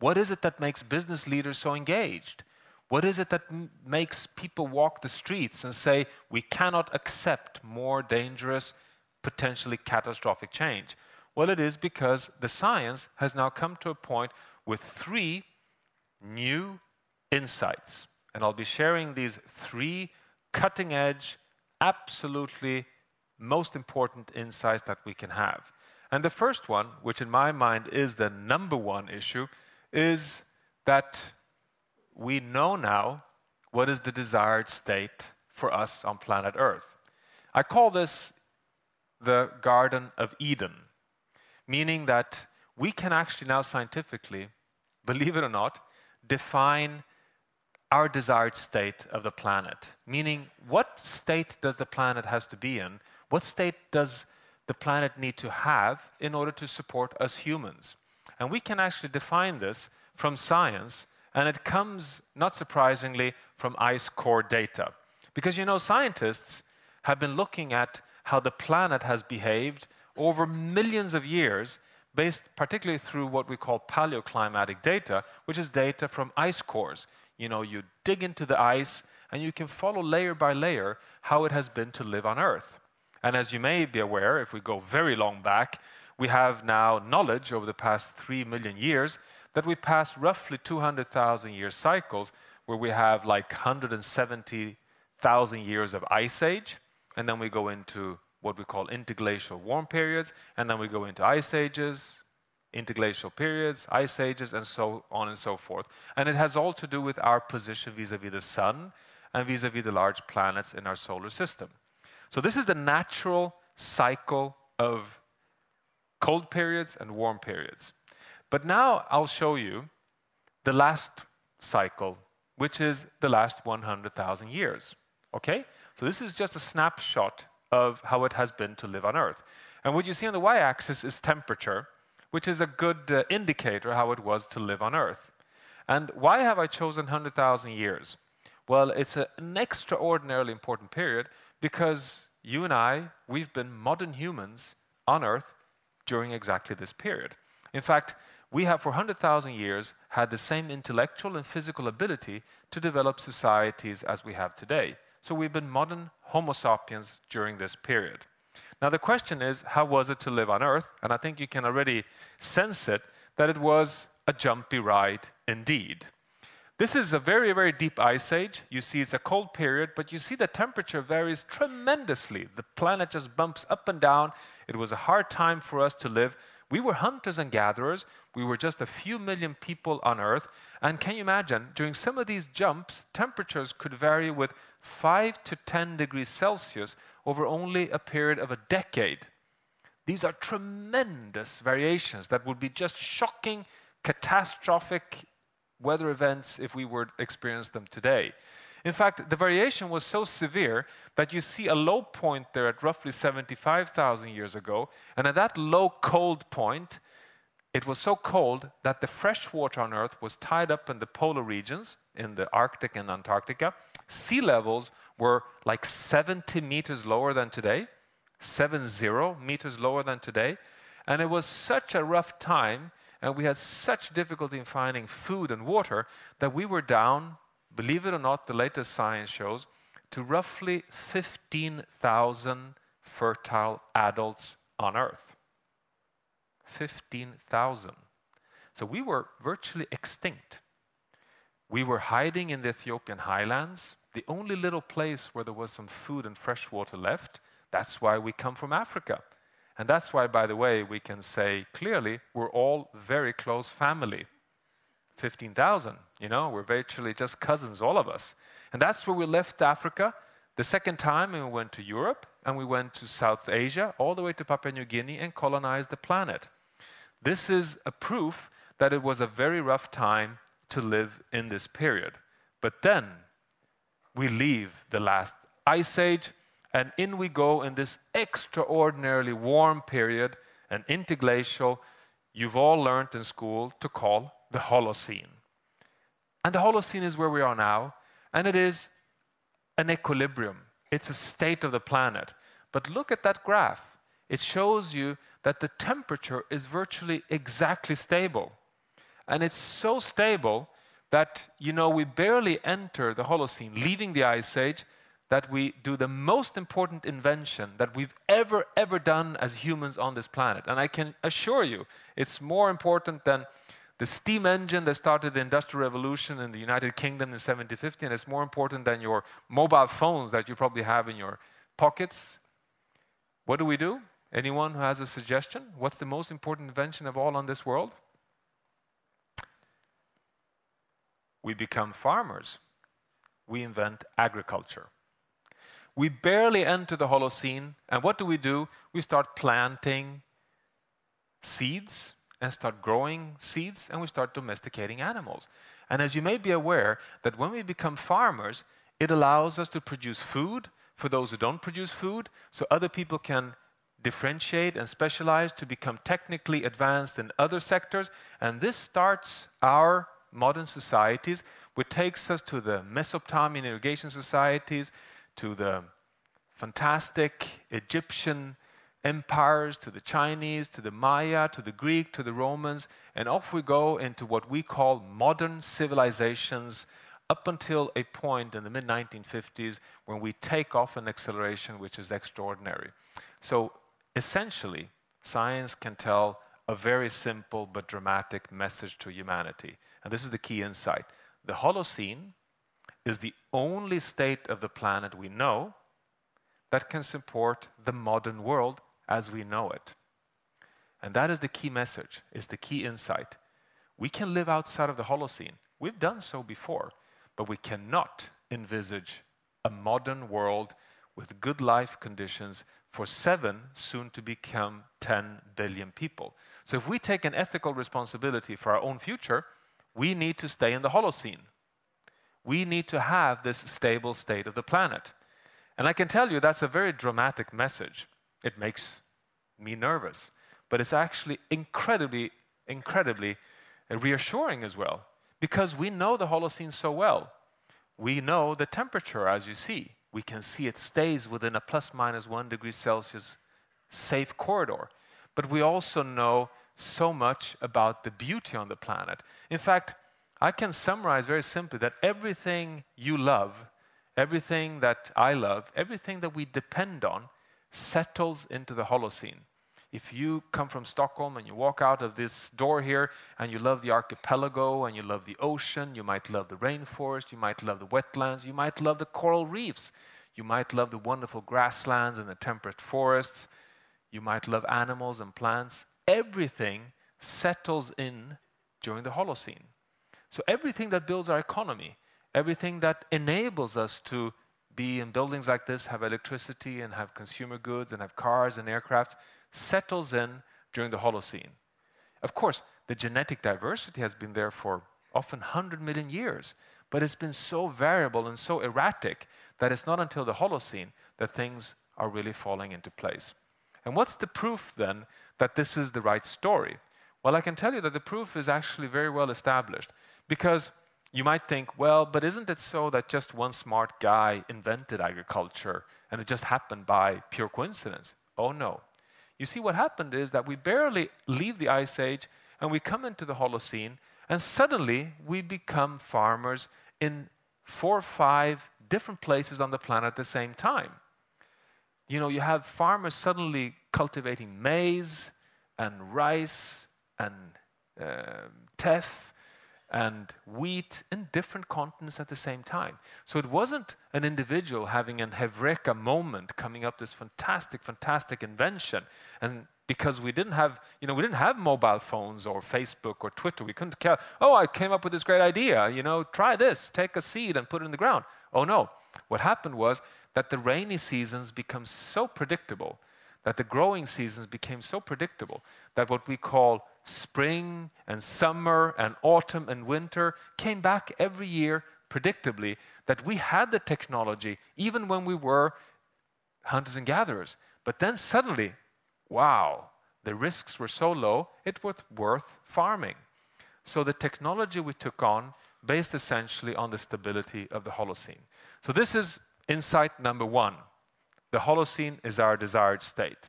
What is it that makes business leaders so engaged? What is it that makes people walk the streets and say, we cannot accept more dangerous, potentially catastrophic change? Well, it is because the science has now come to a point with three new insights. And I'll be sharing these three cutting edge, absolutely most important insights that we can have. And the first one, which in my mind is the number one issue, is that we know now what is the desired state for us on planet Earth. I call this the Garden of Eden, meaning that we can actually now scientifically, believe it or not, define our desired state of the planet, meaning what state does the planet has to be in? What state does the planet need to have in order to support us humans? And we can actually define this from science, and it comes, not surprisingly, from ice core data. Because you know, scientists have been looking at how the planet has behaved over millions of years, based particularly through what we call paleoclimatic data, which is data from ice cores. You know, you dig into the ice and you can follow layer by layer how it has been to live on Earth. And as you may be aware, if we go very long back, we have now knowledge over the past three million years that we pass roughly 200,000 year cycles where we have like 170,000 years of ice age, and then we go into what we call interglacial warm periods, and then we go into ice ages, interglacial periods, ice ages, and so on and so forth. And it has all to do with our position vis-a-vis the sun and vis-a-vis -vis the large planets in our solar system. So this is the natural cycle of cold periods and warm periods. But now I'll show you the last cycle, which is the last 100,000 years. Okay? So this is just a snapshot of how it has been to live on Earth. And what you see on the y-axis is temperature, which is a good uh, indicator how it was to live on Earth. And why have I chosen 100,000 years? Well, it's a, an extraordinarily important period because you and I, we've been modern humans on Earth during exactly this period. In fact, we have for 100,000 years had the same intellectual and physical ability to develop societies as we have today. So we've been modern Homo sapiens during this period. Now the question is, how was it to live on Earth? And I think you can already sense it, that it was a jumpy ride indeed. This is a very, very deep ice age. You see it's a cold period, but you see the temperature varies tremendously. The planet just bumps up and down. It was a hard time for us to live. We were hunters and gatherers. We were just a few million people on Earth. And can you imagine, during some of these jumps, temperatures could vary with 5 to 10 degrees Celsius over only a period of a decade. These are tremendous variations that would be just shocking, catastrophic weather events if we were to experience them today. In fact, the variation was so severe that you see a low point there at roughly 75,000 years ago, and at that low cold point, it was so cold that the fresh water on Earth was tied up in the polar regions, in the Arctic and Antarctica. Sea levels were like 70 meters lower than today, 70 meters lower than today. And it was such a rough time, and we had such difficulty in finding food and water that we were down believe it or not, the latest science shows, to roughly 15,000 fertile adults on Earth. 15,000. So we were virtually extinct. We were hiding in the Ethiopian highlands, the only little place where there was some food and fresh water left. That's why we come from Africa. And that's why, by the way, we can say clearly we're all very close family. 15,000. You know, we're virtually just cousins, all of us. And that's where we left Africa. The second time, and we went to Europe and we went to South Asia, all the way to Papua New Guinea, and colonized the planet. This is a proof that it was a very rough time to live in this period. But then we leave the last ice age, and in we go in this extraordinarily warm period, an interglacial, you've all learned in school to call the Holocene. And the Holocene is where we are now, and it is an equilibrium. It's a state of the planet. But look at that graph. It shows you that the temperature is virtually exactly stable. And it's so stable that, you know, we barely enter the Holocene, leaving the Ice Age, that we do the most important invention that we've ever, ever done as humans on this planet. And I can assure you, it's more important than the steam engine that started the Industrial Revolution in the United Kingdom in 1750, and it's more important than your mobile phones that you probably have in your pockets. What do we do? Anyone who has a suggestion? What's the most important invention of all on this world? We become farmers. We invent agriculture. We barely enter the Holocene, and what do we do? We start planting seeds and start growing seeds, and we start domesticating animals. And as you may be aware, that when we become farmers, it allows us to produce food for those who don't produce food, so other people can differentiate and specialize to become technically advanced in other sectors. And this starts our modern societies, which takes us to the Mesopotamian irrigation societies, to the fantastic Egyptian empires, to the Chinese, to the Maya, to the Greek, to the Romans, and off we go into what we call modern civilizations up until a point in the mid 1950s when we take off an acceleration which is extraordinary. So essentially, science can tell a very simple but dramatic message to humanity. And this is the key insight. The Holocene is the only state of the planet we know that can support the modern world as we know it. And that is the key message, is the key insight. We can live outside of the Holocene. We've done so before, but we cannot envisage a modern world with good life conditions for seven, soon to become 10 billion people. So if we take an ethical responsibility for our own future, we need to stay in the Holocene. We need to have this stable state of the planet. And I can tell you that's a very dramatic message. It makes me nervous, but it's actually incredibly, incredibly reassuring as well because we know the Holocene so well. We know the temperature, as you see. We can see it stays within a plus minus one degree Celsius safe corridor. But we also know so much about the beauty on the planet. In fact, I can summarize very simply that everything you love Everything that I love, everything that we depend on, settles into the Holocene. If you come from Stockholm and you walk out of this door here and you love the archipelago and you love the ocean, you might love the rainforest, you might love the wetlands, you might love the coral reefs, you might love the wonderful grasslands and the temperate forests, you might love animals and plants. Everything settles in during the Holocene. So everything that builds our economy, everything that enables us to be in buildings like this, have electricity and have consumer goods and have cars and aircraft, settles in during the Holocene. Of course, the genetic diversity has been there for often 100 million years, but it's been so variable and so erratic that it's not until the Holocene that things are really falling into place. And what's the proof then that this is the right story? Well, I can tell you that the proof is actually very well established because you might think, well, but isn't it so that just one smart guy invented agriculture and it just happened by pure coincidence? Oh no. You see, what happened is that we barely leave the Ice Age and we come into the Holocene, and suddenly we become farmers in four or five different places on the planet at the same time. You know, you have farmers suddenly cultivating maize and rice and uh, teff and wheat in different continents at the same time. So it wasn't an individual having an Heureka moment coming up this fantastic, fantastic invention. And because we didn't have, you know, we didn't have mobile phones or Facebook or Twitter. We couldn't care, oh, I came up with this great idea, you know, try this, take a seed and put it in the ground. Oh no. What happened was that the rainy seasons become so predictable, that the growing seasons became so predictable that what we call spring and summer and autumn and winter came back every year predictably that we had the technology even when we were hunters and gatherers. But then suddenly, wow, the risks were so low, it was worth farming. So the technology we took on based essentially on the stability of the Holocene. So this is insight number one. The Holocene is our desired state.